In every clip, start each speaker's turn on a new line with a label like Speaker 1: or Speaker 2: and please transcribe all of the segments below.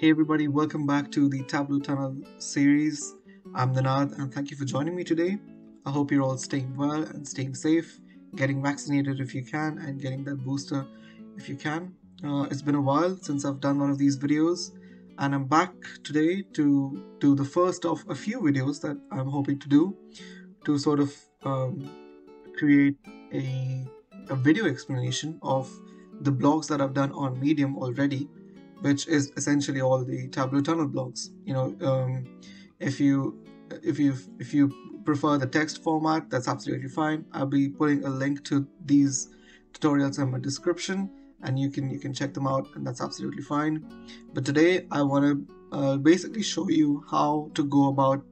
Speaker 1: Hey everybody, welcome back to the Tableau Tunnel series. I'm Ninad and thank you for joining me today. I hope you're all staying well and staying safe, getting vaccinated if you can, and getting that booster if you can. Uh, it's been a while since I've done one of these videos, and I'm back today to do the first of a few videos that I'm hoping to do to sort of um, create a, a video explanation of the blogs that I've done on Medium already which is essentially all the Tableau Tunnel blogs. You know, um, if you if you if you prefer the text format, that's absolutely fine. I'll be putting a link to these tutorials in my description, and you can you can check them out, and that's absolutely fine. But today I want to uh, basically show you how to go about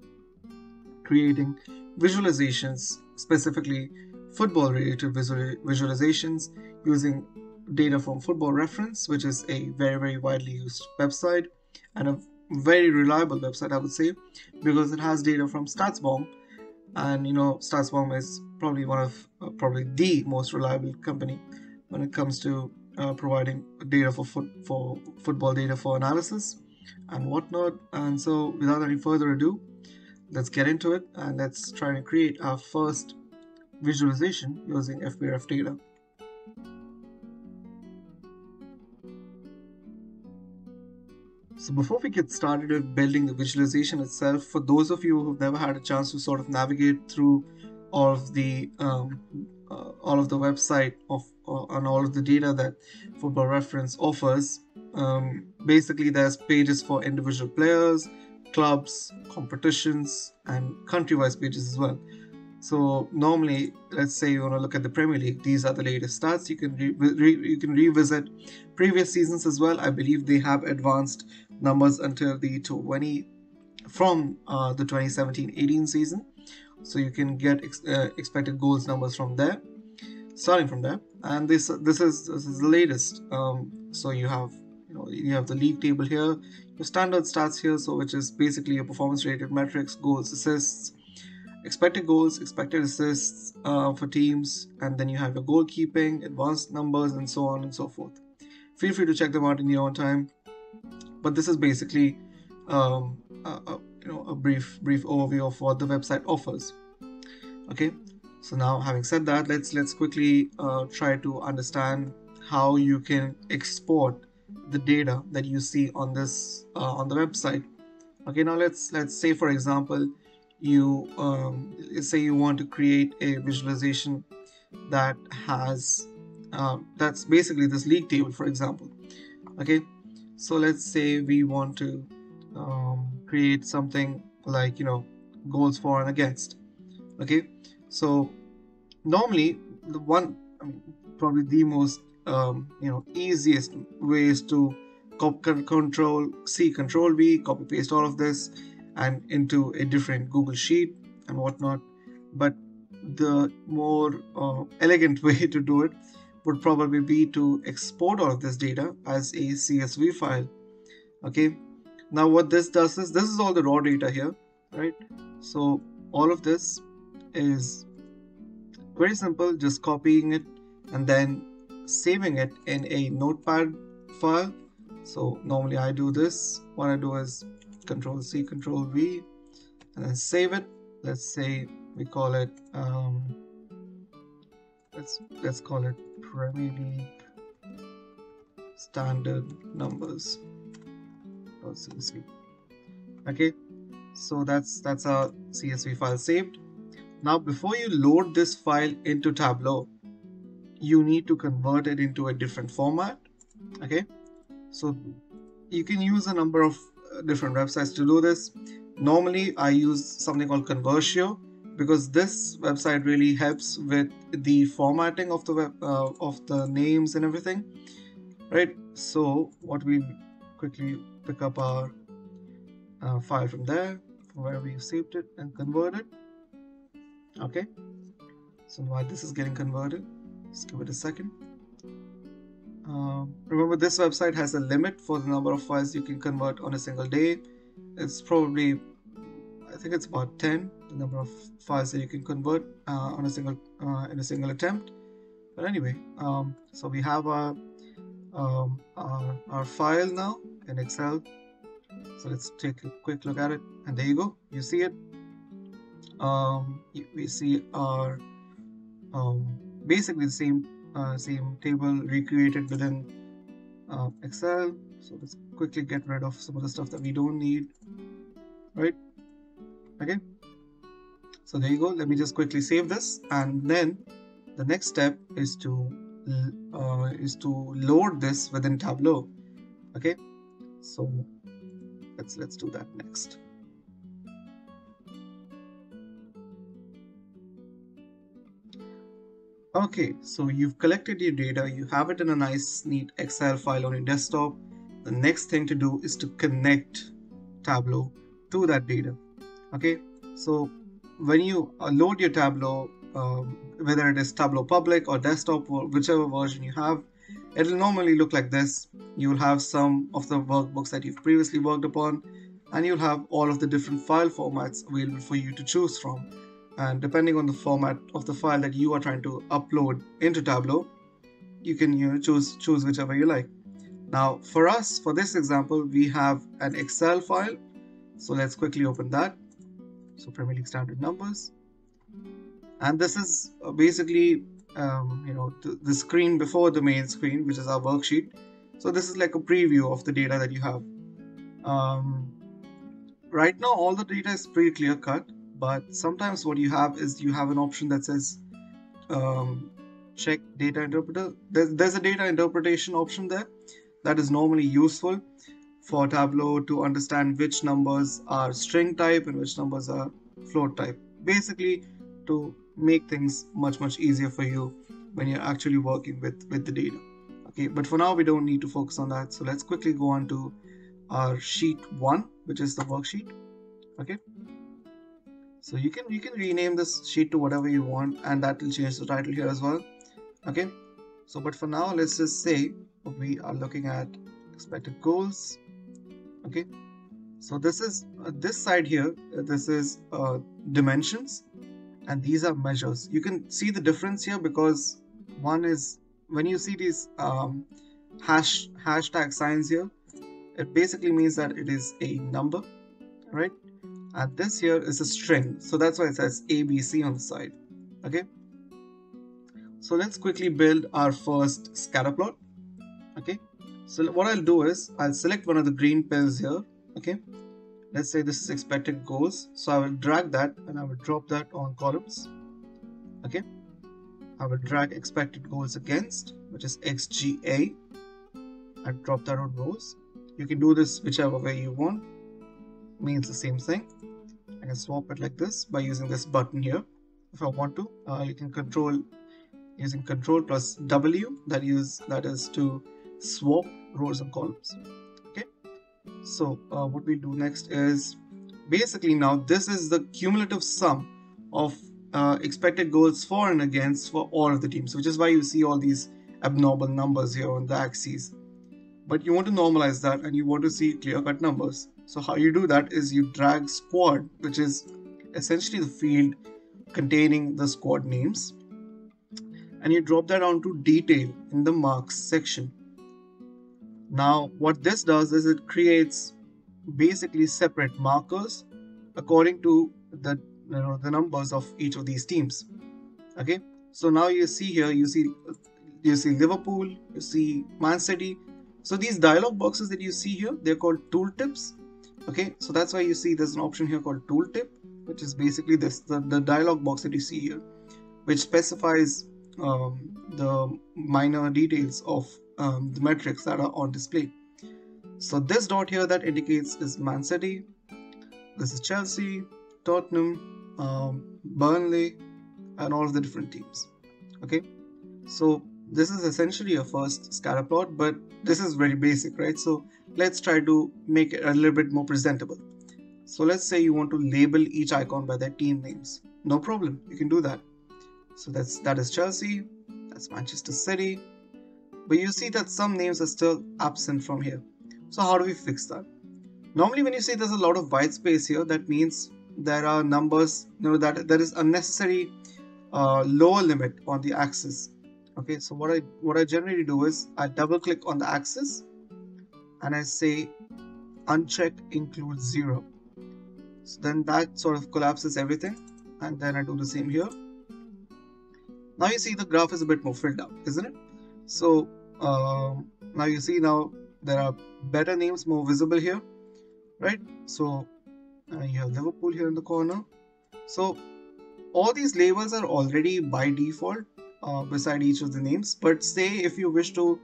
Speaker 1: creating visualizations, specifically football related visual, visualizations using data from Football Reference, which is a very, very widely used website and a very reliable website, I would say, because it has data from StatsBomb. And you know, StatsBomb is probably one of uh, probably the most reliable company when it comes to uh, providing data for foot for football data for analysis and whatnot. And so, without any further ado, let's get into it and let's try and create our first visualization using FBref data. So before we get started with building the visualization itself, for those of you who've never had a chance to sort of navigate through all of the um, uh, all of the website of uh, and all of the data that Football Reference offers, um, basically there's pages for individual players, clubs, competitions, and country-wise pages as well. So normally, let's say you want to look at the Premier League, these are the latest stats. You can re- re- you can revisit previous seasons as well. I believe they have advanced numbers until the 20 from uh, the 2017-18 season. So you can get ex- uh, expected goals numbers from there. Starting from there. And this this is this is the latest. Um, so you have you know you have the league table here. Your standard stats here. So which is basically your performance rated metrics goals assists expected goals expected assists uh, for teams. And then you have your goalkeeping advanced numbers and so on and so forth. Feel free to check them out in your own time but this is basically um, a, a, you know a brief brief overview of what the website offers. Okay? So now having said that let's let's quickly uh, try to understand how you can export the data that you see on this uh, on the website. Okay now let's let's say for example you um, say you want to create a visualization that has uh, that's basically this league table for example. Okay so let's say we want to um, create something like you know goals for and against okay? So normally the one mean, probably the most um, you know easiest ways to control c control v copy paste all of this and into a different google sheet and whatnot. But the more uh, elegant way to do it would probably be to export all of this data as a CSV file. Okay, now what this does is this is all the raw data here, right? So all of this is very simple, just copying it and then saving it in a notepad file. So normally I do this. What I do is Control C, Control V, and then save it. Let's say we call it um, let's let's call it Premier League standard numbers CSV. Okay, so that's that's our CSV file saved. Now before you load this file into Tableau, you need to convert it into a different format. Okay, so you can use a number of uh, different websites to do this. Normally, I use something called Convertio because this website really helps with the formatting of the web uh, of the names and everything right? So what we quickly pick up our uh, file from there from where we saved it and convert it okay. So while this is getting converted just give it a second. Uh, remember this website has a limit for the number of files you can convert on a single day. It's probably I think it's about 10 the number of files that you can convert uh, on a single uh, in a single attempt. But anyway um, so we have our, um, our, our file now in Excel. So let's take a quick look at it and there you go. You see it. Um, we see our um, basically the same uh, same table recreated within uh, Excel. So let's quickly get rid of some of the stuff that we don't need. Right? Okay so there you go. Let me just quickly save this. And then the next step is to uh, is to load this within Tableau. Okay? So let's let's do that next. Okay. So you've collected your data. You have it in a nice neat excel file on your desktop. The next thing to do is to connect tableau to that data. Okay? So when you load your tableau um, whether it is tableau public or desktop or whichever version you have it'll normally look like this. You'll have some of the workbooks that you've previously worked upon and you'll have all of the different file formats available for you to choose from. And depending on the format of the file that you are trying to upload into tableau you can you know choose choose whichever you like. Now for us for this example we have an excel file. So let's quickly open that so premier league standard numbers. And this is uh, basically um, you know the, the screen before the main screen which is our worksheet. So this is like a preview of the data that you have. Um, right now all the data is pretty clear cut but sometimes what you have is you have an option that says um, check data interpreter. There's, there's a data interpretation option there that is normally useful for Tableau to understand which numbers are string type and which numbers are float type. Basically to make things much much easier for you when you're actually working with with the data. Okay but for now we don't need to focus on that. So let's quickly go on to our sheet one which is the worksheet. Okay. So you can you can rename this sheet to whatever you want and that will change the title here as well. Okay. So but for now let's just say we are looking at expected goals okay. So this is uh, this side here uh, this is uh, dimensions and these are measures. You can see the difference here because one is when you see these um, hash hashtag signs here it basically means that it is a number right? And this here is a string. So that's why it says abc on the side. Okay. So let's quickly build our first scatter plot. Okay so what i'll do is i'll select one of the green pills here okay? Let's say this is expected goals so I will drag that and I will drop that on columns okay? I will drag expected goals against which is XGA and drop that on rows. You can do this whichever way you want. Means the same thing. I can swap it like this by using this button here. If I want to uh, you can control using control plus W that use that is to swap rows and columns Okay. so uh, what we do next is basically now this is the cumulative sum of uh, expected goals for and against for all of the teams, which is why you see all these abnormal numbers here on the axes. But you want to normalize that and you want to see clear cut numbers. So how you do that is you drag squad, which is essentially the field containing the squad names, and you drop that onto detail in the marks section. Now, what this does is it creates basically separate markers according to the you know the numbers of each of these teams. Okay, so now you see here you see you see Liverpool, you see Man City. So these dialog boxes that you see here, they're called tooltips. Okay, so that's why you see there's an option here called tooltip, which is basically this the, the dialog box that you see here, which specifies um, the minor details of um, the metrics that are on display. So this dot here that indicates is Man City, this is Chelsea, Tottenham, um, Burnley, and all of the different teams. Okay, so this is essentially a first scatter plot, but this is very basic, right? So let's try to make it a little bit more presentable. So let's say you want to label each icon by their team names. No problem, you can do that. So that's that is Chelsea, that's Manchester City, but you see that some names are still absent from here. So how do we fix that? Normally when you see there's a lot of white space here, that means there are numbers, you know, that there is unnecessary uh, lower limit on the axis. Okay, so what I what I generally do is I double click on the axis and I say uncheck include zero. So then that sort of collapses everything. And then I do the same here. Now you see the graph is a bit more filled up, isn't it? So um, now you see now there are better names more visible here, right? So uh, you have Liverpool here in the corner. So all these labels are already by default uh, beside each of the names. But say if you wish to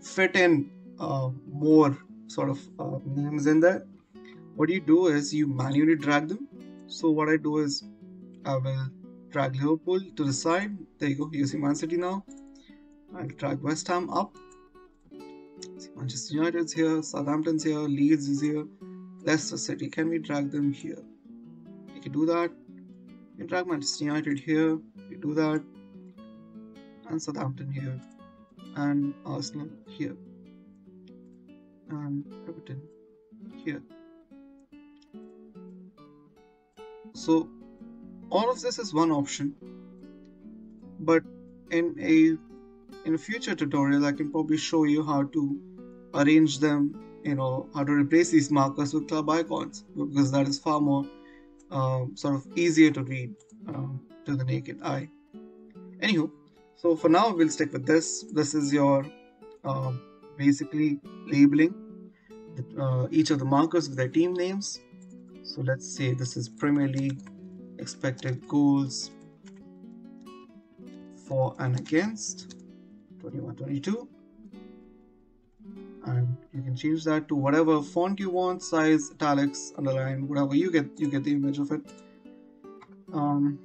Speaker 1: fit in uh, more sort of uh, names in there, what you do is you manually drag them. So what I do is I will drag Liverpool to the side. There you go. You see Man City now. I'll drag West Ham up. See Manchester United's here, Southampton's here, Leeds is here, Leicester City. Can we drag them here? You can do that. You can drag Manchester United here. You do that. And Southampton here. And Arsenal here. And Everton here. So all of this is one option. But in a in a future tutorial, I can probably show you how to arrange them, you know, how to replace these markers with club icons because that is far more uh, sort of easier to read uh, to the naked eye. Anywho, so for now we'll stick with this. This is your uh, basically labeling the, uh, each of the markers with their team names. So let's say this is Premier League expected goals for and against 21 22 and you can change that to whatever font you want size italics underline whatever you get you get the image of it. Um,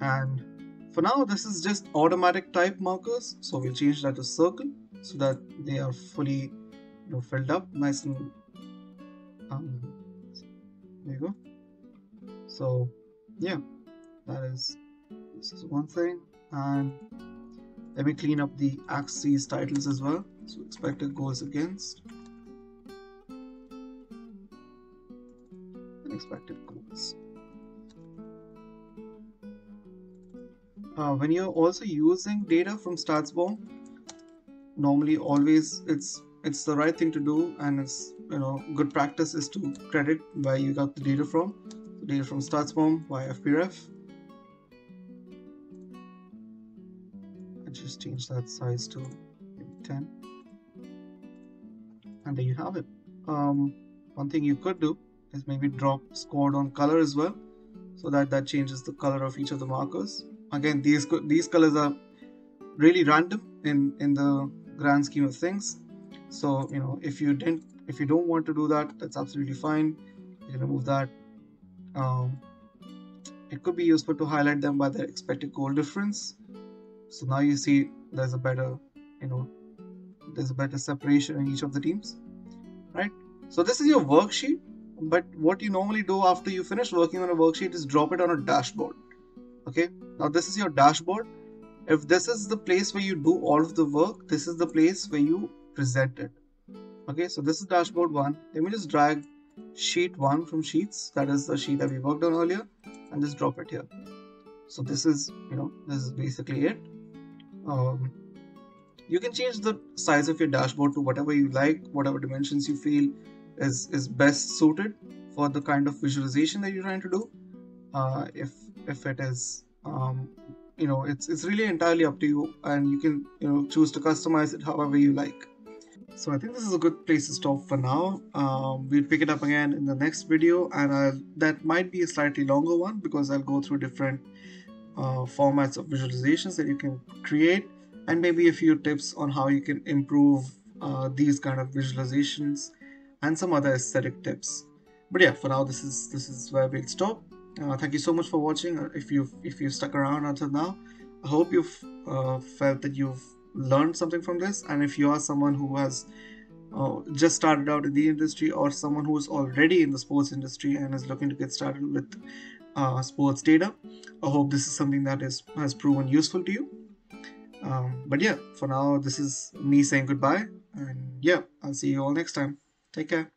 Speaker 1: and for now this is just automatic type markers. So we'll change that to circle so that they are fully you know filled up. Nice and um, there you go. So yeah that is this is one thing. And let me clean up the axes titles as well. So expected goals against. And expected goals. Uh, when you're also using data from StatsBomb, normally always it's it's the right thing to do and it's you know good practice is to credit where you got the data from. The data from StatsBomb by FBref just change that size to 10 and there you have it. Um, one thing you could do is maybe drop squad on color as well so that that changes the color of each of the markers. Again these these colors are really random in in the grand scheme of things. So you know if you didn't if you don't want to do that that's absolutely fine. You can remove that. Um, it could be useful to highlight them by their expected goal difference so now you see there's a better you know there's a better separation in each of the teams right? So this is your worksheet but what you normally do after you finish working on a worksheet is drop it on a dashboard okay? Now this is your dashboard. If this is the place where you do all of the work this is the place where you present it okay? So this is dashboard one. Let me just drag sheet one from sheets. That is the sheet that we worked on earlier and just drop it here. So this is you know this is basically it um, you can change the size of your dashboard to whatever you like whatever dimensions you feel is is best suited for the kind of visualization that you're trying to do. Uh, if if it is um, you know it's it's really entirely up to you and you can you know choose to customize it however you like. So i think this is a good place to stop for now. Um, we'll pick it up again in the next video and I'll, that might be a slightly longer one because i'll go through different uh, formats of visualizations that you can create and maybe a few tips on how you can improve uh, these kind of visualizations and some other aesthetic tips. But yeah for now this is this is where we'll stop. Uh, thank you so much for watching. Uh, if you've if you've stuck around until now i hope you've uh, felt that you've learned something from this. And if you are someone who has uh, just started out in the industry or someone who's already in the sports industry and is looking to get started with uh, sports data. I hope this is something that is has proven useful to you. Um, but yeah, for now, this is me saying goodbye, and yeah, I'll see you all next time. Take care.